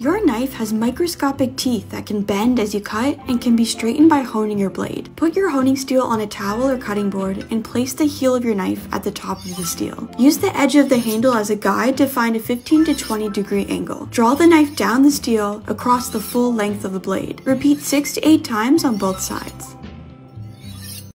Your knife has microscopic teeth that can bend as you cut and can be straightened by honing your blade. Put your honing steel on a towel or cutting board and place the heel of your knife at the top of the steel. Use the edge of the handle as a guide to find a 15 to 20 degree angle. Draw the knife down the steel across the full length of the blade. Repeat 6 to 8 times on both sides.